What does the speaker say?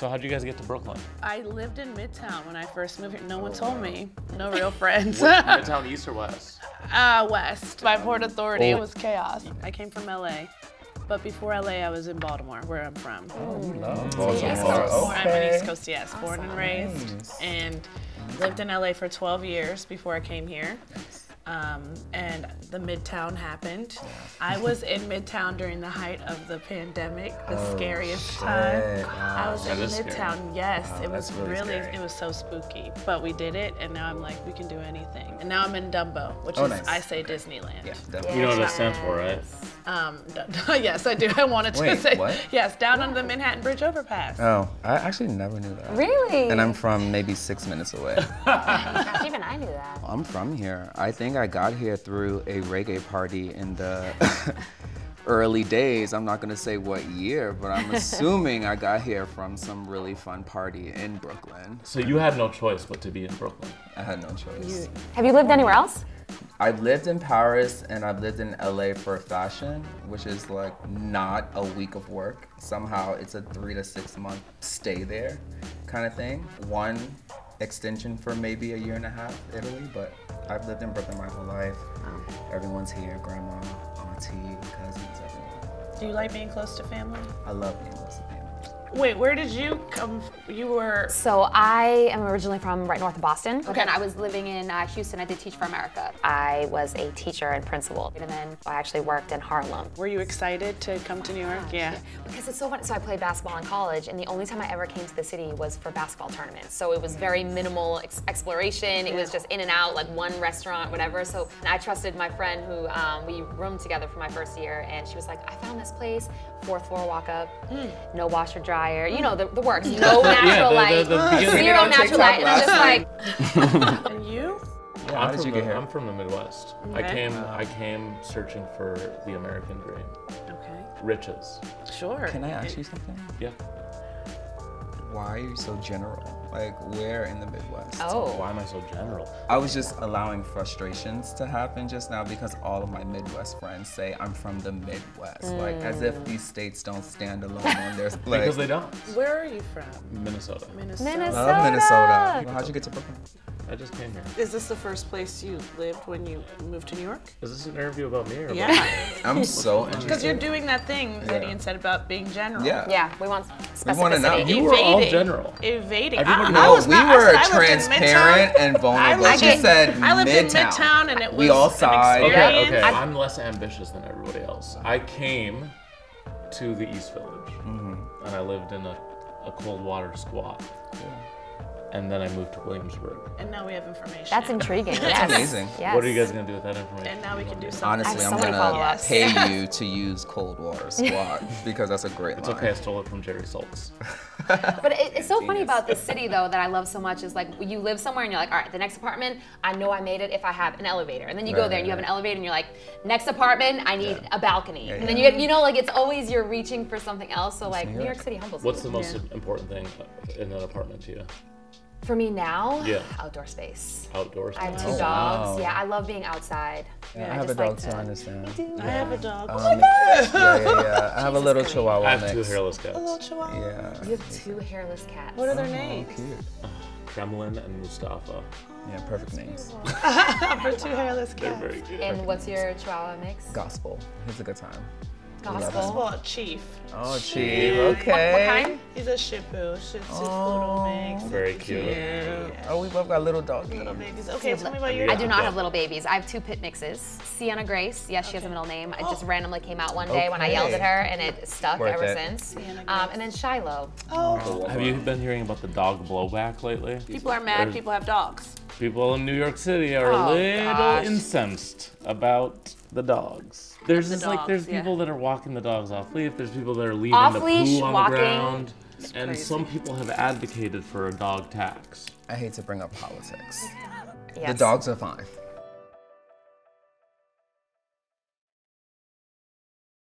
So how'd you guys get to Brooklyn? I lived in Midtown when I first moved here. No one told me. No real friends. Midtown East or West? uh, West. By Port Authority, it Oh. was chaos. I came from LA. But before LA, I was in Baltimore, where I'm from. Love Baltimore. Coast. I'm an East Coast, yes. Born and raised. And lived in LA for 12 years before I came here. Um, and the Midtown happened. I was in Midtown during the height of the pandemic, the Oh, scariest shit. time. I was That in is scary. Midtown, yes. Wow, it was really really, it was so spooky. But we did it, and now I'm like, we can do anything. And now I'm in Dumbo, which Oh, is, nice. I say Disneyland. Yeah, definitely. You know what that stands for, right? Um, yes, I do. I wanted to say, what? yes, down under the Manhattan Bridge overpass. Oh, I actually never knew that. Really? And I'm from maybe six minutes away. Gosh, even I knew that. I'm from here. I think I got here through a reggae party in the early days. I'm not gonna say what year, but I'm assuming I got here from some really fun party in Brooklyn. So you had no choice but to be in Brooklyn. I had no choice. Have you lived anywhere else? I've lived in Paris and I've lived in LA for fashion, which is like not a week of work. Somehow it's a three to six month stay there kind of thing. One extension for maybe a year and a half, Italy, but I've lived in Brooklyn my whole life. Everyone's here, grandma, auntie, cousins, everyone. Do you like being close to family? I love being close to family. Wait, where did you come? From? You were. So I am originally from right north of Boston. Okay. And I was living in uh, Houston. I did Teach for America. I was a teacher and principal. And then I actually worked in Harlem. Were you excited to come to New York? Yeah. Because it's so fun. So I played basketball in college, and the only time I ever came to the city was for basketball tournaments. So it was very minimal ex- exploration. It was just in and out, like one restaurant, whatever. So I trusted my friend who um, we roomed together for my first year, and she was like, "I found this place, fourth floor walk up, no washer dryer, you know the, the works, no natural the- light, the- the beginning. zero natural light." And I'm just like, And you? Yeah, how I'm did from you the, get here? I'm from the Midwest. I came I came searching for the American dream. Okay. Riches. Sure. Can I ask you something? Yeah. Why are you so general? Like, where in the Midwest? "Oh, Why am I so general? I was just allowing frustrations to happen just now because all of my Midwest friends say I'm from the Midwest. Like, as if mm. these states don't stand alone on their like, Because they don't. Where are you from? Minnesota. Minnesota. Minnesota." love Minnesota. Well, how'd you get to Brooklyn? I just came here. Is this the first place you lived when you moved to New York? Is this an interview about me or about Yeah. I'm so interested. Because you're doing that thing Yeah. Gideon said about being general. Yeah. yeah, we want We wanna know. specificity." You were all general. Evading. Everybody I, I No, was we not, I were I transparent Midtown. and vulnerable. I she lived- said I lived Midtown. in Midtown and it was We all an sighed. Okay, okay. experience. I'm less ambitious than everybody else. I came to the East Village Mm-hmm. and I lived in a, a cold water squat. And then I moved to Williamsburg. And now we have information. That's intriguing. yes. amazing. Yes. What are you guys gonna do with that information? And now we can do something. Honestly, I have I'm so gonna follow-ups. pay you to use cold water squat because that's a great It's line. okay, I stole it from Jerry Saltz. But it, it's so funny about this city, though, that I love so much is like you live somewhere and you're like, all right, the next apartment, I know I made it if I have an elevator. And then you go there and you have an elevator and you're like, next apartment, I need a balcony. Yeah, and then you get, you know, like it's always you're reaching for something else. So like New New York. York City humbles What's you. the most Yeah. important thing in an apartment to you? For me now, Yeah. outdoor space. Outdoors. I have two Oh, dogs. wow. Yeah, I love being outside. Yeah, I I have a just like dog, so to- I understand. I have a dog. Um, yeah, yeah, yeah. I have a little Christ. chihuahua I have two hairless cats. A little chihuahua. Yeah. You have two hairless cats. What are their Oh, names? cute. Kremlin and Mustafa. Yeah, perfect names. For two hairless They're cats. very cute. And what's your chihuahua mix? Gospel. It's a good time. Gospel. Well, Chief. Oh, Chief. Chief. What Okay. kind? He's a Shih Tzu. Shih Tzu poodle mix. Very cute. Yeah. Oh, we both got little dogs. Little babies. Okay, tell me about your I do not have little babies. I have two pit mixes. Sienna Grace, yes, she has a middle name. It just randomly came out one day when I yelled at her, and it stuck Worth ever it. since. Um, and then Shiloh. Oh, Have you been hearing about the dog blowback lately? people are mad. There's- People have dogs. People in New York City are Oh, a little gosh. incensed about the dogs. There's The just like there's yeah. people that are walking the dogs off leash. There's people that are leaving Off the leash, poo on walking. the ground, and crazy. some people have advocated for a dog tax. I hate to bring up politics. Yes. The dogs are fine.